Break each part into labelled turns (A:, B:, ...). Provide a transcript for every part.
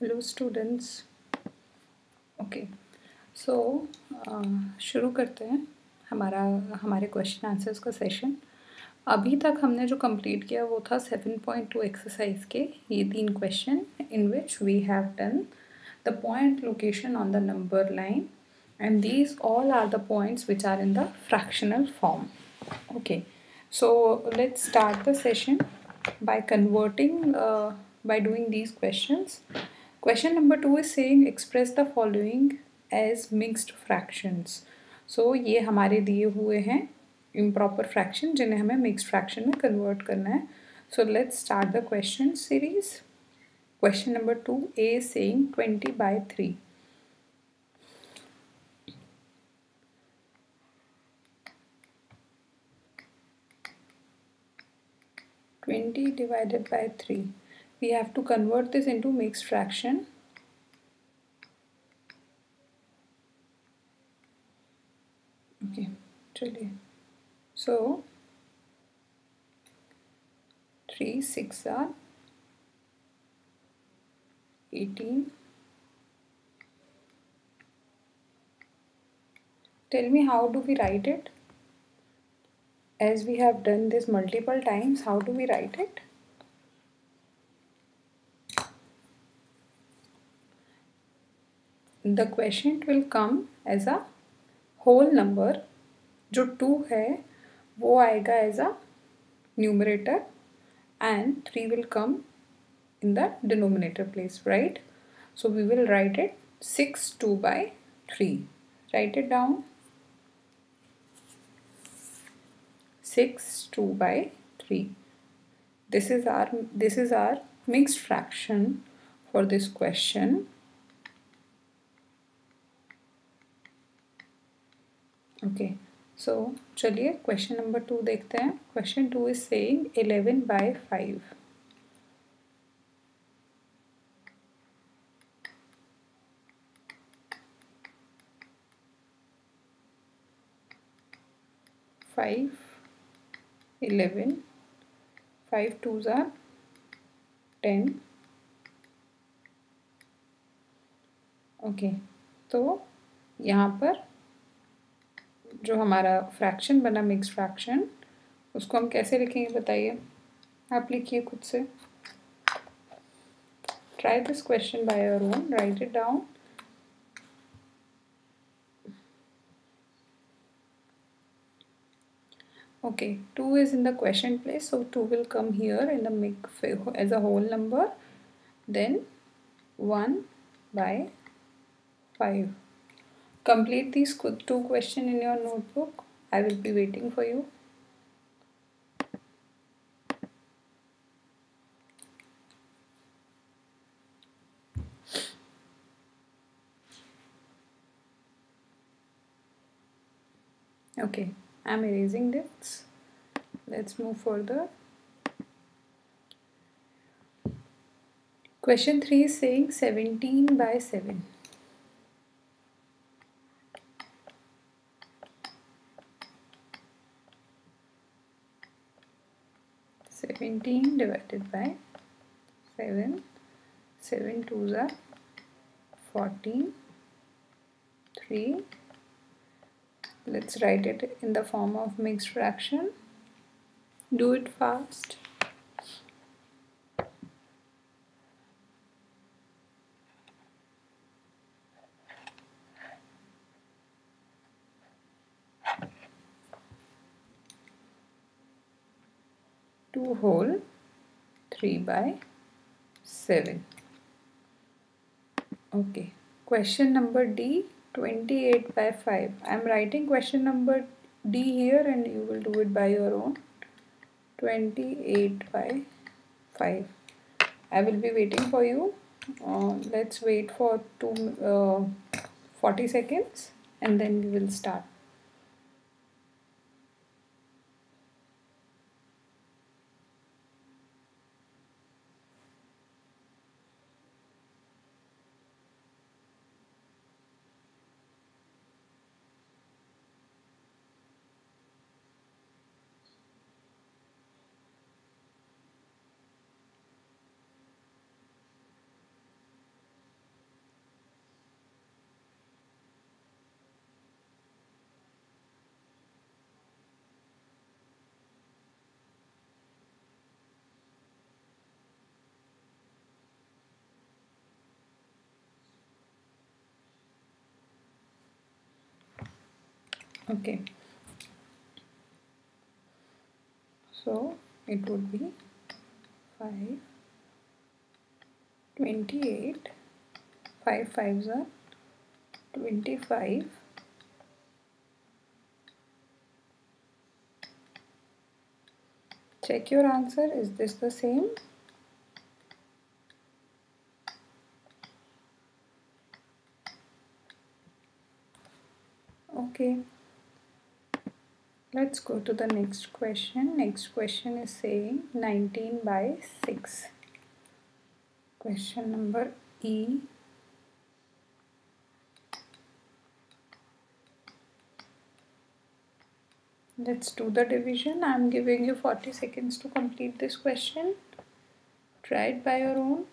A: Hello students okay so शुरू करते हैं हमारा हमारे क्वेश्चन आंसर्स का सेशन अभी तक हमने जो कंप्लीट किया वो था सेवन पॉइंट टू एक्सरसाइज के ये तीन question in which we have done the point location on the number line and these all are the points which are in the fractional form okay let's start the session by converting uh, by doing these questions. Question number two is saying express the following as mixed fractions. So ये हमारे दिए हुए हैं improper fraction जिन्हें हमें mixed fraction में convert करना है. So let's start the question series. Question number two A is saying 20 by 3. Twenty divided by three. we have to convert this into mixed fraction okay चलिए so 3 6 are 18 tell me how do we write it as we have done this multiple times how do we write it the question will come as a whole number जो two है वो आएगा as a numerator and three will come in the denominator place right so we will write it six two by three write it down six two by three this is our this is our mixed fraction for this question okay so चलिए question number two देखते हैं. Question two is saying eleven by five five eleven five two tsar ten okay तो यहाँ पर जो हमारा fraction बना mix fraction उसको हम कैसे लिखेंगे बताइए? आप लिखिए खुद से। Try this question by your own write it down okay two is in the question place so two will come here in the mix as a whole number then one by five Complete these two questions in your notebook. I will be waiting for you. Okay, I'm erasing this. Let's move further. Question 3 is saying 17 by 7. 17 divided by 7 7 2s are 14 3 let's write it in the form of mixed fraction. Do it fast whole 3 by 7 okay. Question number D 28 by 5 I'm writing question number D here and you will do it by your own. 28 by 5 I will be waiting for you. Uh, let's wait for two uh, 40 seconds and then we will start okay. So it would be 5 28 5 5s are 25 check your answer. Is this the same? Okay let's go to the next question. Next question is saying 19 by 6 question number E. Let's do the division. I'm giving you 40 seconds to complete this question. Try it by your own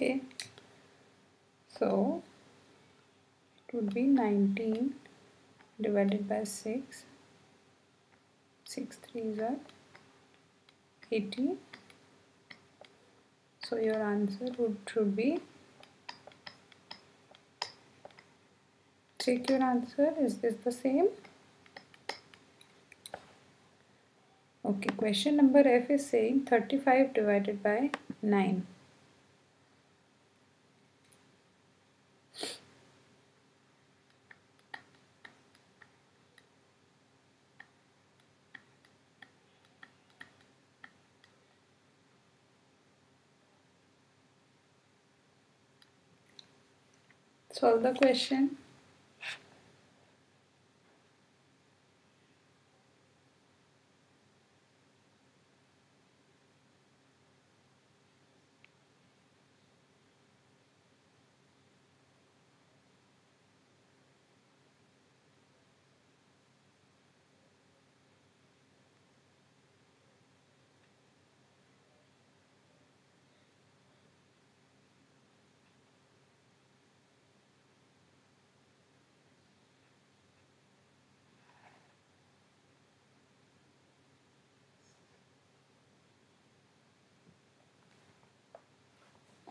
A: okay. So it would be 19 divided by 6 6 3s are 80 so your answer would should be check your answer is this the same? Okay question number f is saying 35 divided by 9 solve the question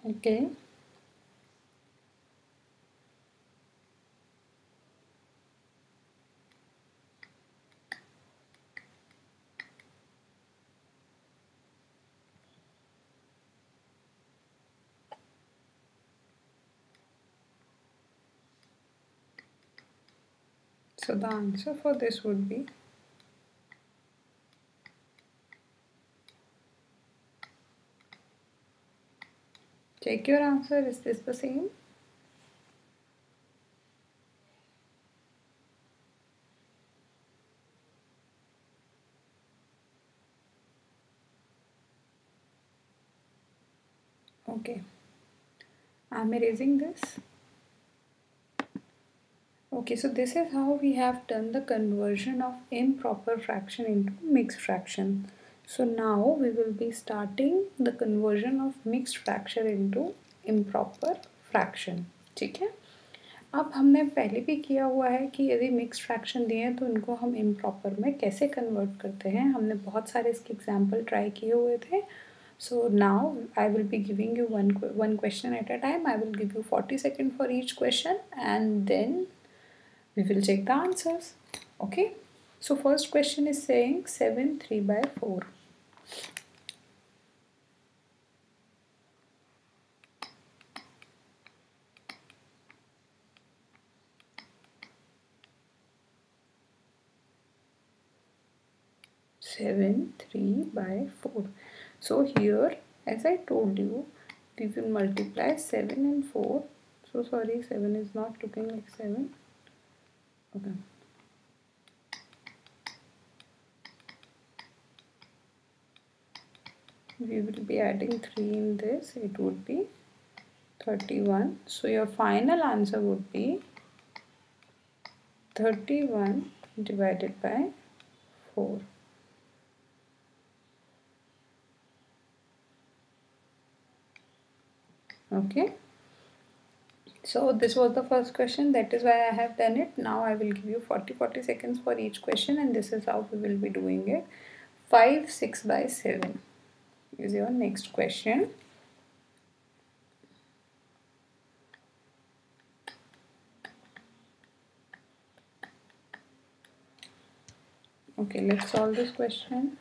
A: okay So the answer for this would be Check your answer. Is this the same? Okay. I'm erasing this. Okay, so this is how we have done the conversion of improper fraction into mixed fraction. So now we will be starting the conversion of mixed fraction into improper fraction. ठीक है? अब हमने पहले भी किया हुआ है कि यदि मिक्स फ्रैक्शन दिए हैं तो उनको हम इम्प्रॉपर में कैसे कन्वर्ट करते हैं? हमने बहुत सारे इसके एग्ज़ाम्पल ट्राई किए हुए थे। So now I will be giving you one one question at a time I will give you forty second for each question and then we will check the answers okay so first question is saying 7 3 by 4 7 3 by 4 so here as I told you we will multiply 7 and 4 so sorry 7 is not looking like 7 okay. We will be adding 3 in this it would be 31 so your final answer would be 31 divided by 4 okay? So this was the first question. That is why I have done it. Now I will give you 40 40 seconds for each question and this is how we will be doing it. 5 6 by 7 is your next question? Okay let's solve this question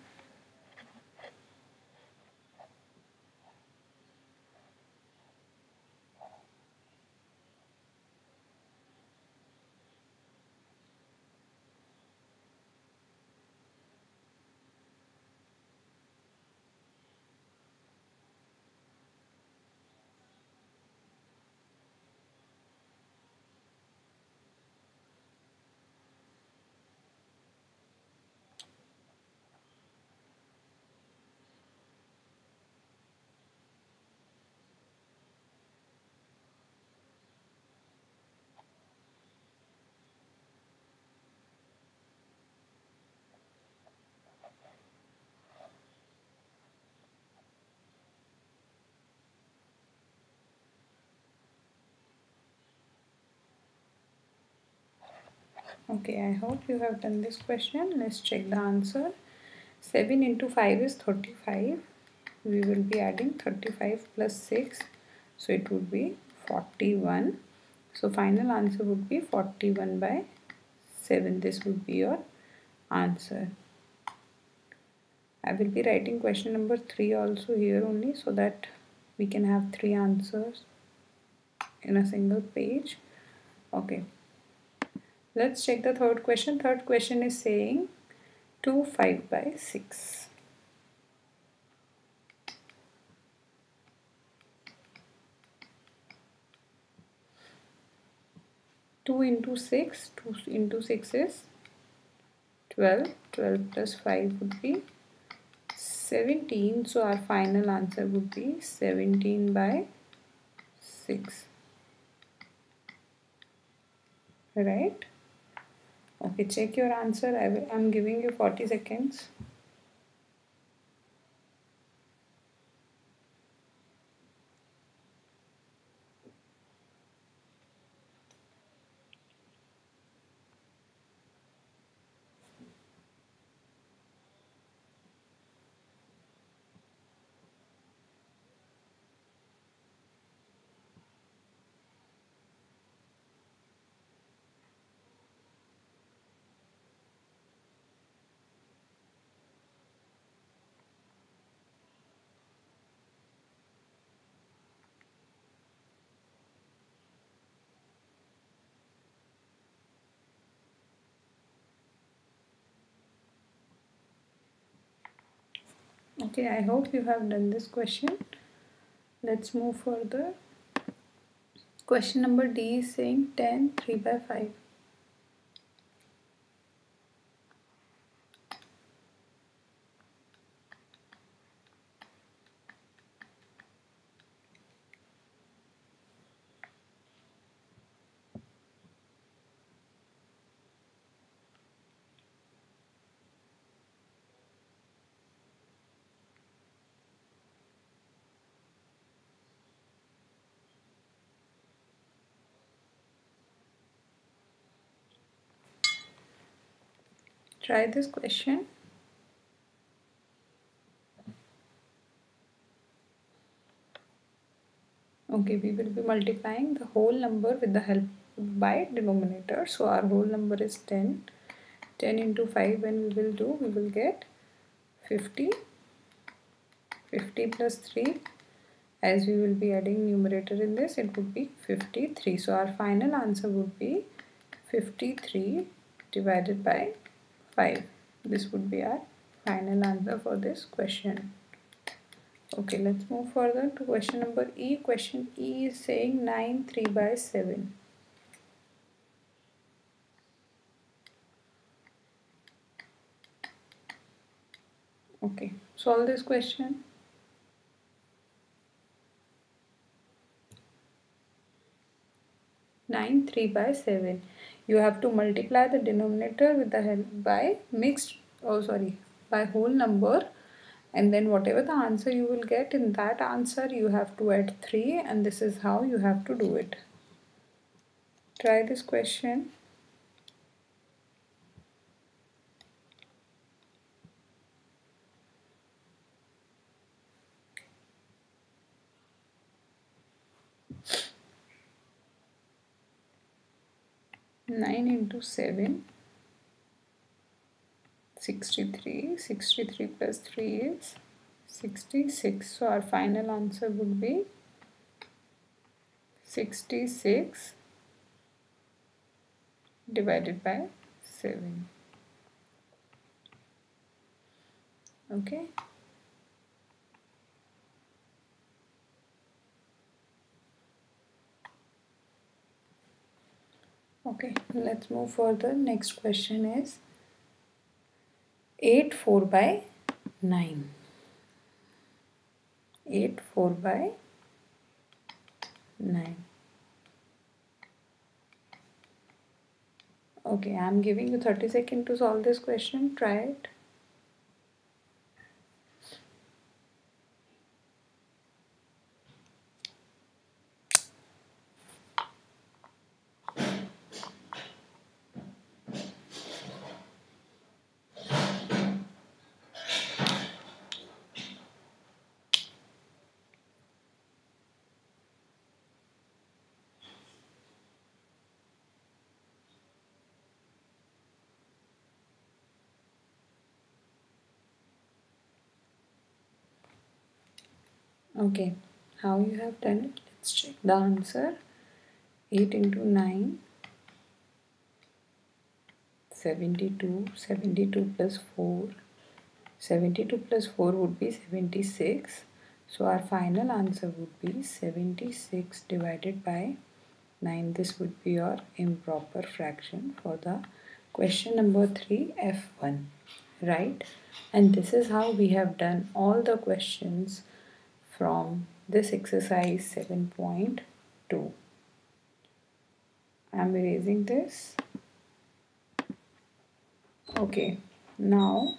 A: okay i hope you have done this question. Let's check the answer. 7 into 5 is 35 we will be adding 35 plus 6 so it would be 41 so final answer would be 41 by 7 this would be your answer. I will be writing question number 3 also here only so that we can have three answers in a single page. Okay Let's check the third question. Third question is saying 2 5 by 6. Two into six, two into six is 12. 12 plus 5 would be 17. So our final answer would be 17 by 6. Right? Okay, check your answer. I will, I'm giving you 40 seconds. Okay i hope you have done this question. Let's move further. Question number d is saying 10 3 by 5 Try this question. Okay, we will be multiplying the whole number with the help by denominator. So our whole number is 10. 10 into 5 when we will do, we will get 50. 50 plus 3 as we will be adding numerator in this it would be 53 so our final answer would be 53 divided by 5 this would be our final answer for this question. Okay, let's move further to question number E. Question E is saying 9 3 by 7. Okay, solve this question. Nine three by seven. You have to multiply the denominator with the help by mixed. Oh, sorry, by whole number, and then whatever the answer you will get in that answer, you have to add three, and this is how you have to do it. Try this question. 9 into 7 63 63 plus 3 is 66 so our final answer would be 66 divided by 7 okay okay let's move further next question is 8 4 by 9 8 4 by 9 okay i'm giving you 30 seconds to solve this question. Try it okay how you have done it? Let's check the answer. 8 into 9 72 72 plus 4 72 plus 4 would be 76 so our final answer would be 76 divided by 9 this would be your improper fraction for the question number 3 f1 right? And this is how we have done all the questions from this exercise 7.2. I am erasing this. Okay, now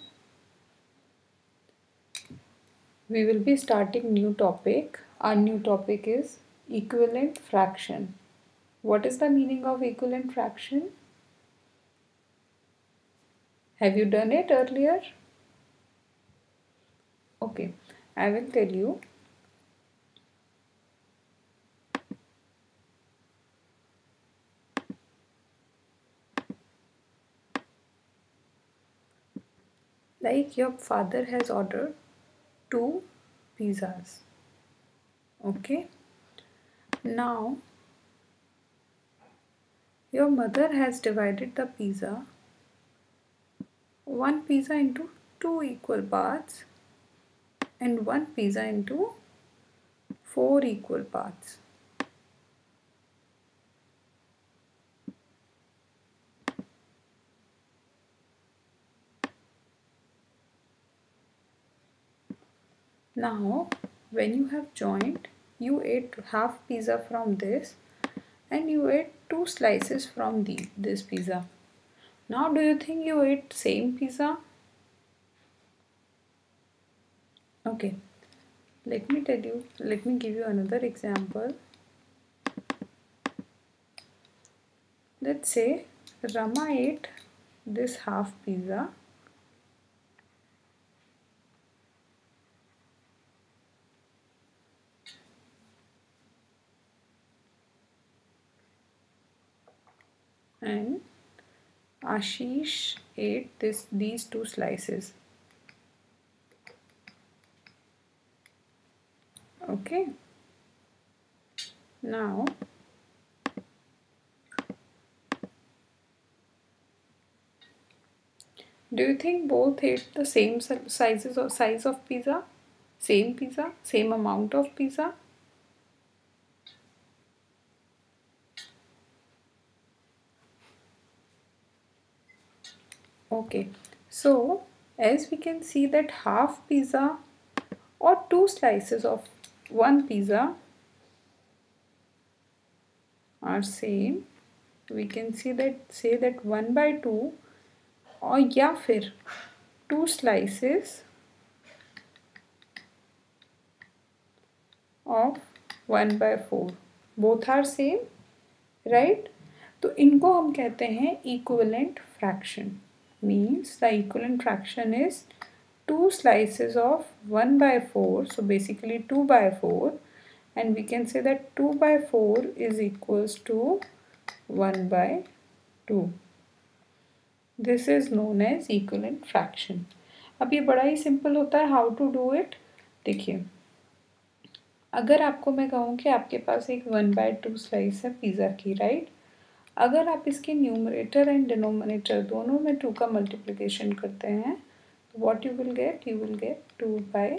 A: we will be starting new topic. Our new topic is equivalent fraction. What is the meaning of equivalent fraction? Have you done it earlier? Okay, I will tell you like your father has ordered two pizzas. Okay? Now your mother has divided the pizza one pizza into two equal parts and one pizza into four equal parts Now, when you have joined, you ate half pizza from this and you ate two slices from the, this pizza. Now, do you think you ate same pizza? Okay, let me tell you, let me give you another example. Let's say Rama ate this half pizza and Ashish ate this these two slices. Okay. Now Do you think both ate the same sizes or size of pizza? Same pizza? Same amount of pizza? Okay, so as we can see that half pizza or two slices of one pizza are same we can see that say that 1 by 2 और या फिर two slices of 1 by 4 both are same right तो इनको हम कहते हैं equivalent fraction means the equivalent fraction is two slices of 1 by 4 so basically 2 by 4 and we can say that 2 by 4 is equals to 1 by 2. This is known as equivalent fraction. अब ये बड़ा ही simple होता है how to do it देखिए अगर आपको मैं कहूँ कि आपके पास एक वन बाय टू स्लाइस है पिज़्ज़ा की राइट अगर आप इसके न्यूमरेटर एंड डिनोमिनेटर दोनों में टू का मल्टीप्लिकेशन करते हैं तो what you will get you will get two by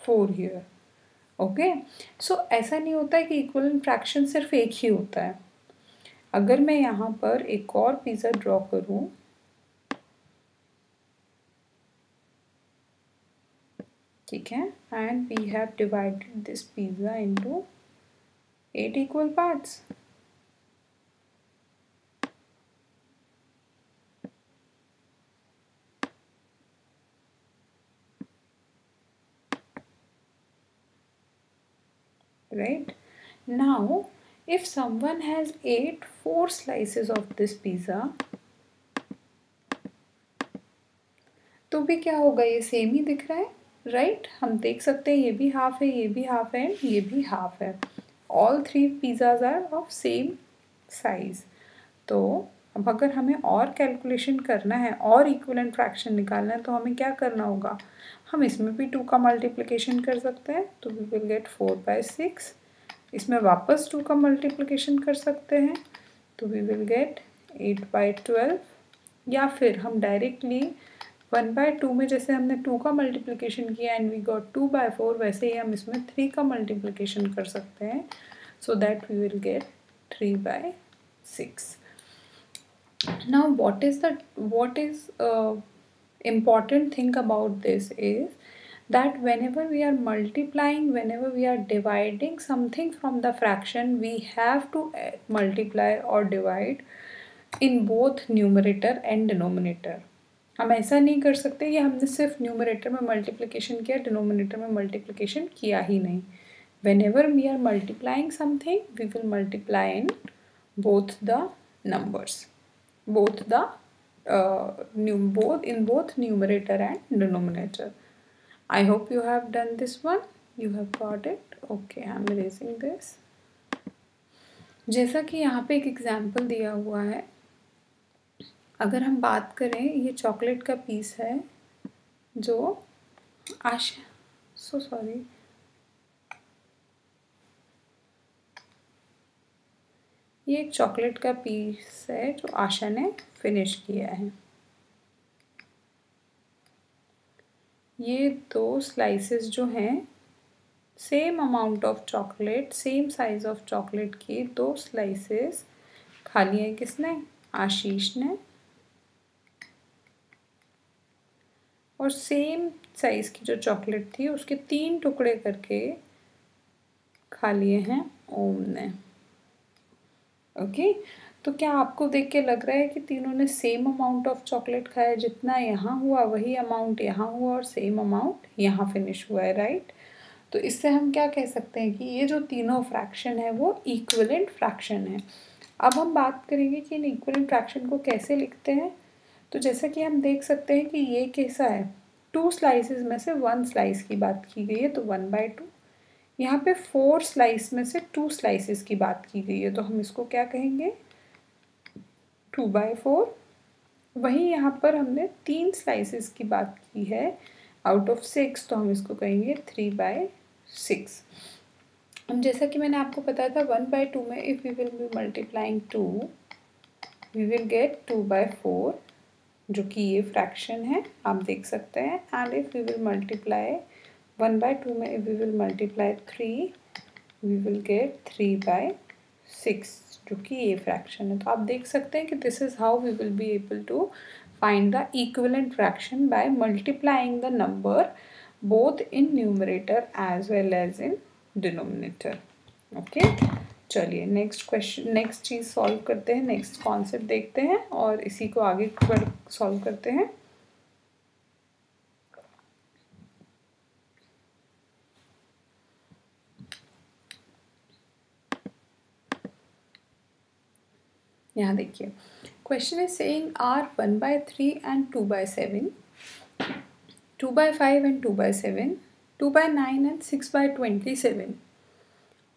A: four here okay so ऐसा नहीं होता है कि इक्वल फ्रैक्शन सिर्फ़ एक ही होता है। अगर मैं यहाँ पर एक और पिज़्ज़ा ड्रॉ करूँ, ठीक है? And we have divided this pizza into eight equal parts right? Now, if someone has ate four slices of this pizza तो भी क्या होगा? ये सेम ही दिख रहा है राइट right? हम देख सकते हैं, ये भी हाफ़ है, ये भी हाफ़ है, ये भी हाफ़ है। All three pizzas are of same size तो अब अगर हमें और कैलकुलेशन करना है, और इक्वलेंट फ्रैक्शन निकालना है तो हमें क्या करना होगा? हम इसमें भी टू का मल्टीप्लिकेशन कर सकते हैं तो we will get four by six इसमें वापस टू का मल्टीप्लिकेशन कर सकते हैं तो we will get eight by twelve या फिर हम डायरेक्टली वन बाय टू में जैसे हमने टू का मल्टीप्लिकेशन किया and we got two by four वैसे ही हम इसमें थ्री का मल्टीप्लिकेशन कर सकते हैं. So that we will get three by six now what is the what is uh, important thing about this is that whenever we are multiplying whenever we are dividing something from the fraction we have to uh, multiply or divide in both numerator and denominator हम ऐसा नहीं कर सकते कि हमने सिर्फ़ numerator में multiplication किया डिनोमिनेटर में मल्टीप्लिकेशन किया ही नहीं whenever we are multiplying something we will multiply in both the numbers both the uh, new both in both numerator and denominator I hope you have done this one you have got it okay I'm erasing this जैसा कि यहाँ पे एक example दिया हुआ है अगर हम बात करें ये चॉकलेट का पीस है जो आशा सो सॉरी ये एक चॉकलेट का पीस है जो आशा ने फिनिश किया है। ये दो स्लाइसेस जो हैं same amount of chocolate same size of chocolate की दो स्लाइसेस खा लिए किसने? आशीष ने। और सेम साइज़ की जो चॉकलेट थी, उसके तीन टुकड़े करके खा लिए हैं ओम ने। ओके तो क्या आपको देख के लग रहा है कि तीनों ने सेम अमाउंट ऑफ़ चॉकलेट खाया? जितना यहाँ हुआ, वही अमाउंट यहाँ हुआ और सेम अमाउंट यहाँ फिनिश हुआ है राइट तो इससे हम क्या कह सकते हैं कि ये जो तीनों फ्रैक्शन है, वो इक्वलेंट फ्रैक्शन है। अब हम बात करेंगे कि इन इक्वलेंट फ्रैक्शन को कैसे लिखते हैं? तो जैसा कि हम देख सकते हैं कि ये कैसा है? टू स्लाइसिस में से वन स्लाइस की बात की गई है तो वन बाय टू यहाँ पे फोर स्लाइस में से टू स्लाइसिस की बात की गई है तो हम इसको क्या कहेंगे? टू बाई फोर वहीं यहाँ पर हमने तीन स्लाइसिस की बात की है आउट ऑफ़ सिक्स तो हम इसको कहेंगे थ्री बाय सिक्स हम जैसा कि मैंने आपको बताया था वन बाय टू में if we will be multiplying two we will get two by four जो कि ये फ्रैक्शन है, आप देख सकते हैं. And if we will multiply one by two में we will multiply three we will get three by six जो कि ये फ्रैक्शन है। तो आप देख सकते हैं कि this is how we will be able to find the equivalent fraction by multiplying the number both in numerator as well as in denominator okay चलिए नेक्स्ट क्वेश्चन नेक्स्ट चीज़ सॉल्व करते हैं नेक्स्ट कॉन्सेप्ट देखते हैं और इसी को आगे सॉल्व करते हैं। यहाँ देखिए। Question is saying are one by three and two by seven two by five and two by seven two by nine and six by twenty seven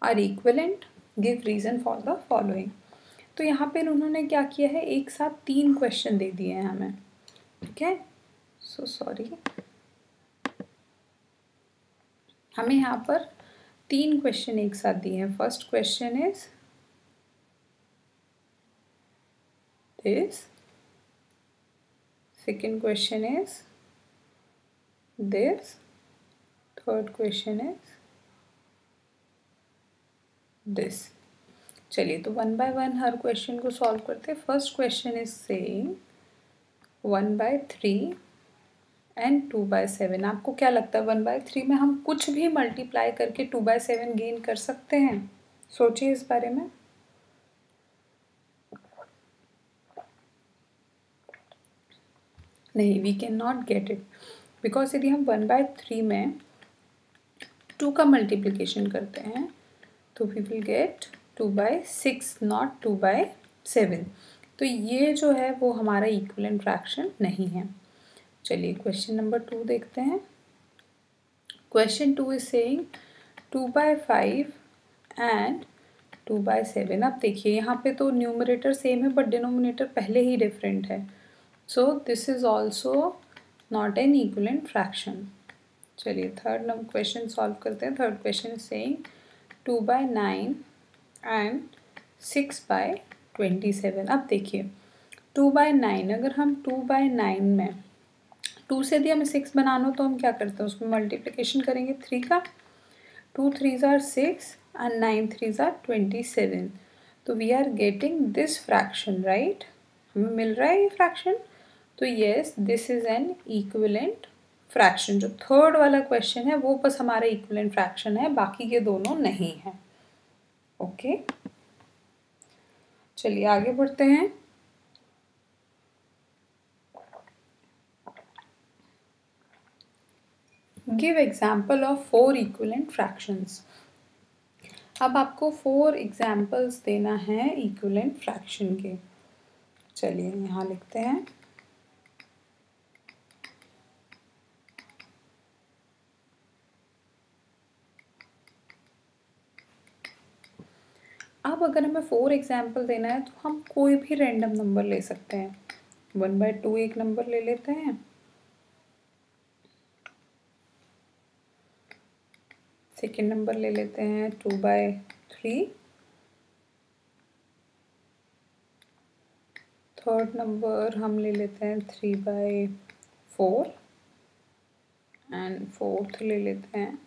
A: are equivalent give reason for the following तो यहाँ पर उन्होंने क्या किया है? एक साथ तीन क्वेश्चन दे दिए हैं हमें। ठीक है? सो सॉरी हमें यहाँ पर तीन क्वेश्चन एक साथ दिए हैं। First question is this second question is this, third question is this. चलिए तो वन बाय वन हर क्वेश्चन को सॉल्व करते हैं। First question is saying one by three and two by seven आपको क्या लगता है वन बाय थ्री में हम कुछ भी मल्टीप्लाई करके टू बाय सेवन गेन कर सकते हैं? सोचिए इस बारे में। नहीं we can not get it because यदि हम वन बाय थ्री में टू का मल्टीप्लिकेशन करते हैं तो we will get two by six not two by seven तो ये जो है, वो हमारा इक्वलेंट फ्रैक्शन नहीं है. चलिए क्वेश्चन नंबर टू देखते हैं. Question two is saying two by five and two by seven अब देखिए, यहाँ पे तो न्यूमरेटर सेम है बट डिनोमिनेटर पहले ही डिफरेंट है. So, this is also not an equivalent fraction. चलिए थर्ड नंबर क्वेश्चन सॉल्व करते हैं। Third question saying two by nine and six by twenty seven अब देखिए टू बाय नाइन अगर हम टू बाय नाइन में टू से यदि हमें सिक्स बनाना हो तो हम क्या करते हैं? उसमें मल्टीप्लिकेशन करेंगे थ्री का। Two three are six and nine three are twenty seven तो we are getting this fraction right हमें मिल रहा है ये फ्रैक्शन तो yes this is an equivalent fraction जो थर्ड वाला क्वेश्चन है, वो बस हमारा इक्विलेंट फ्रैक्शन है, बाकी के दोनों नहीं हैं। Okay okay? चलिए, आगे बढ़ते हैं। Give example of four equivalent fractions अब आपको फोर एग्जाम्पल्स देना है इक्विलेंट फ्रैक्शन के। चलिए, यहाँ लिखते हैं। अब अगर हमें फोर एग्ज़ाम्पल देना है तो हम कोई भी रेंडम नंबर ले सकते हैं। वन बाय टू एक नंबर ले लेते हैं। सेकेंड नंबर ले लेते हैं two by three third number हम ले लेते हैं three by four and fourth ले लेते हैं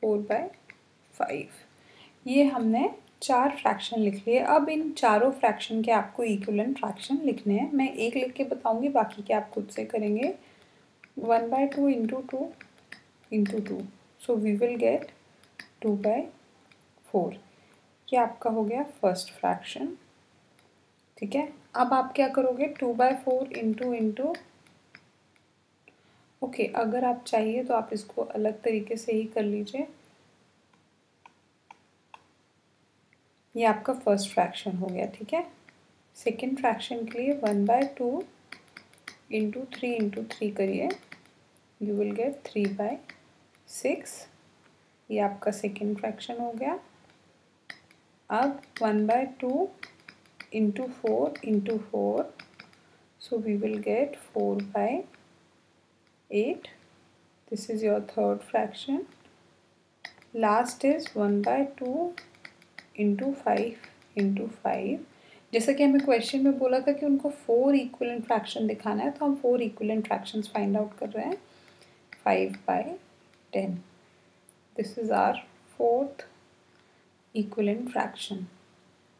A: फोर बाय फाइव ये हमने चार फ्रैक्शन लिख लिए। अब इन चारों फ्रैक्शन के आपको इक्वलेंट फ्रैक्शन लिखने हैं। मैं एक लिख के बताऊँगी, बाकी के आप खुद से करेंगे। One by two into two into two so we will get two by four ये आपका हो गया फ़र्स्ट फ्रैक्शन ठीक है? अब आप क्या करोगे? Two by four into into okay अगर आप चाहिए तो आप इसको अलग तरीके से ही कर लीजिए। ये आपका फ़र्स्ट फ्रैक्शन हो गया, ठीक है? सेकेंड फ्रैक्शन के लिए one by two into three into three करिए। You will get three by six ये आपका सेकेंड फ्रैक्शन हो गया। अब one by two into four into four so we will get 4 by 8 this is your third fraction. Last is 1 by 2 into 5 into 5 जैसा कि हमें question में बोला था कि उनको फोर इक्वल फ्रैक्शन दिखाना है तो हम four equal fraction find out कर रहे हैं। Five by ten this is are fourth equal fraction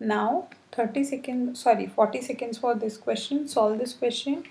A: now thirty second sorry forty seconds for this question solve this question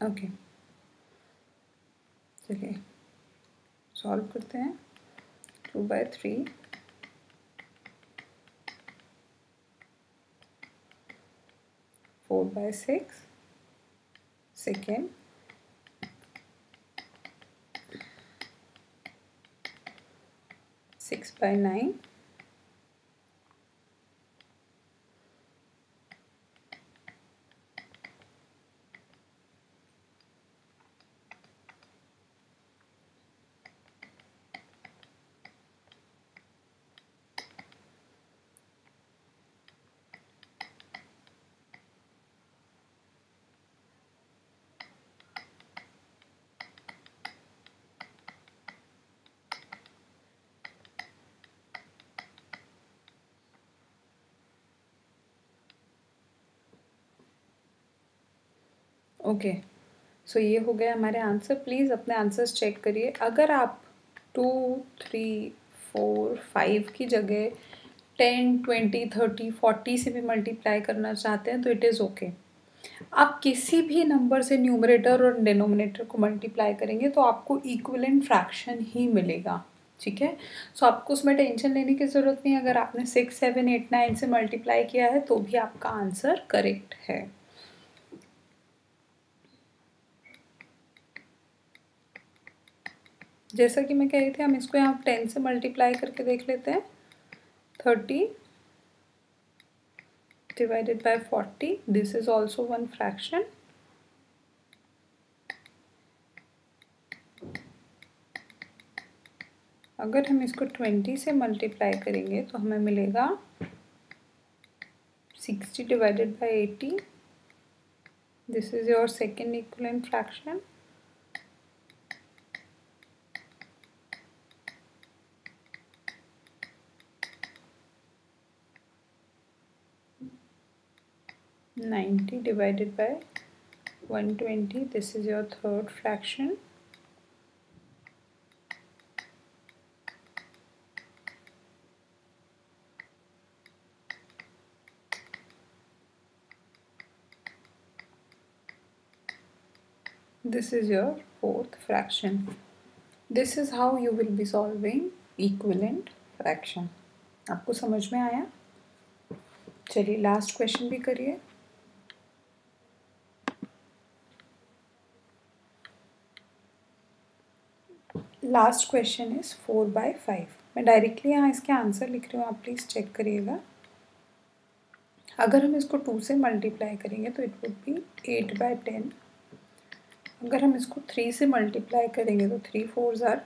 A: okay चलिए सॉल्व करते हैं. Two by three four by six second six by nine okay so ये हो गया हमारे answer please अपने answers check करिए. अगर आप टू थ्री फोर फाइव की जगह टेन ट्वेंटी थर्टी फोर्टी से भी मल्टीप्लाई करना चाहते हैं तो इट इज़ ओके आप किसी भी नंबर से न्यूमरेटर और डिनोमिनेटर को मल्टीप्लाई करेंगे तो आपको इक्वलेंट फ्रैक्शन ही मिलेगा. ठीक है? सो आपको उसमें टेंशन लेने की ज़रूरत नहीं अगर आपने सिक्स सेवन एट नाइन से मल्टीप्लाई किया है तो भी आपका आंसर करेक्ट है. जैसा कि मैं कह रही थी, हम इसको यहाँ टेन से मल्टीप्लाई करके देख लेते हैं। Thirty divided by forty this is also one fraction अगर हम इसको ट्वेंटी से मल्टीप्लाई करेंगे तो हमें मिलेगा sixty divided by eighty. This is your second equivalent fraction 90 divided by 120 this is your third fraction this is your fourth fraction this is how you will be solving equivalent fraction आपको समझ में आया चलिए last question भी करिए last question is four by five मैं directly यहाँ इसके आंसर लिख रही हूँ, आप प्लीज़ चेक करिएगा। अगर हम इसको टू से मल्टीप्लाई करेंगे तो it would be eight by ten अगर हम इसको थ्री से मल्टीप्लाई करेंगे तो three four are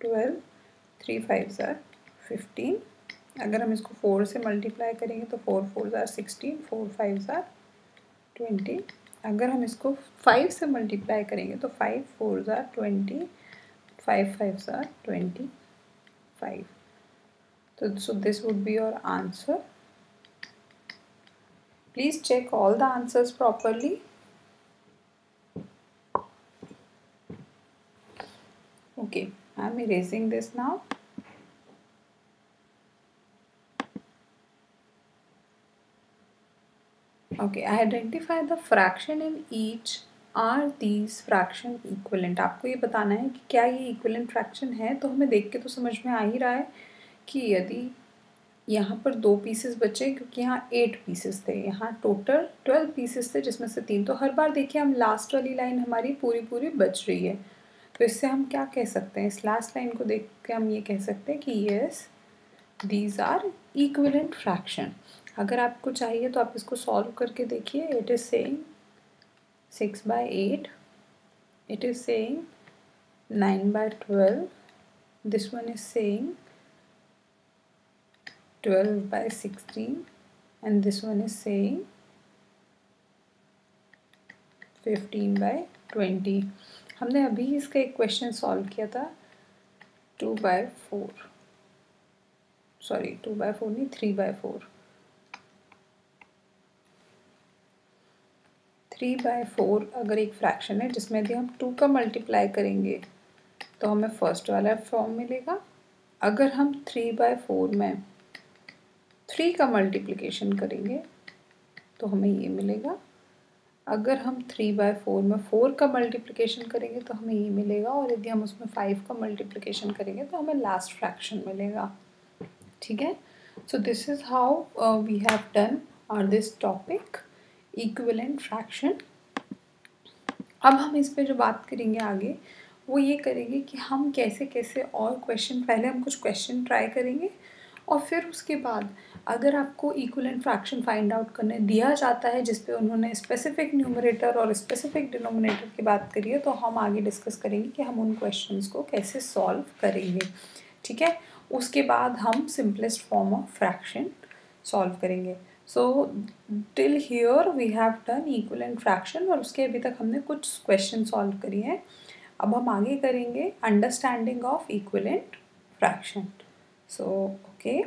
A: twelve three five are fifteen अगर हम इसको फोर से मल्टीप्लाई करेंगे तो four four are sixteen four five are twenty अगर हम इसको फाइव से मल्टीप्लाई करेंगे तो five four are twenty 5 5s are 25 so, so this would be your answer. Please check all the answers properly. Okay I'm erasing this now. Okay I identify the fraction in each are these fraction equivalent आपको ये बताना है कि क्या ये equivalent fraction है? तो हमें देख के तो समझ में आ ही रहा है कि यदि यहाँ पर दो पीसेस बचे, क्योंकि यहाँ एट पीसेस थे, यहाँ टोटल ट्वेल्व पीसेस थे, जिसमें से तीन। तो हर बार देखिए, हम लास्ट वाली लाइन हमारी पूरी पूरी बच रही है। तो इससे हम क्या कह सकते हैं? इस लास्ट लाइन को देख के हम ये कह सकते हैं कि yes these are equivalent fraction अगर आपको चाहिए तो आप इसको सॉल्व करके देखिए। It is saying six by eight it is saying nine by twelve this one is saying 12 by 16 and this one is saying 15 by 20 हमने अभी इसका एक क्वेश्चन सॉल्व किया था two by four sorry two by four नहीं three by four three by four अगर एक fraction है, जिसमें यदि हम टू का मल्टीप्लाई करेंगे तो हमें फ़र्स्ट वाला फॉर्म मिलेगा। अगर हम थ्री बाय फोर में थ्री का मल्टीप्लिकेशन करेंगे तो हमें ये मिलेगा। अगर हम थ्री बाय फोर में फोर का मल्टीप्लिकेशन करेंगे तो हमें ये मिलेगा। और यदि हम उसमें फाइव का मल्टीप्लिकेशन करेंगे तो हमें लास्ट फ्रैक्शन मिलेगा। ठीक है? So this is how we have done on this topic equivalent fraction अब हम इस पे जो बात करेंगे आगे, वो ये करेंगे कि हम कैसे कैसे और क्वेश्चन पहले हम कुछ क्वेश्चन ट्राई करेंगे और फिर उसके बाद अगर आपको इक्वलेंट फ्रैक्शन फाइंड आउट करने दिया जाता है, जिस पे उन्होंने स्पेसिफिक न्यूमरेटर और स्पेसिफिक डिनोमिनेटर की बात करी है तो हम आगे डिस्कस करेंगे कि हम उन क्वेश्चंस को कैसे सॉल्व करेंगे। ठीक है? उसके बाद हम simplest form of fraction solve करेंगे। So till here we have done equivalent fraction और उसके अभी तक हमने कुछ क्वेश्चन सॉल्व करी हैं। अब हम आगे करेंगे understanding of equivalent fraction so okay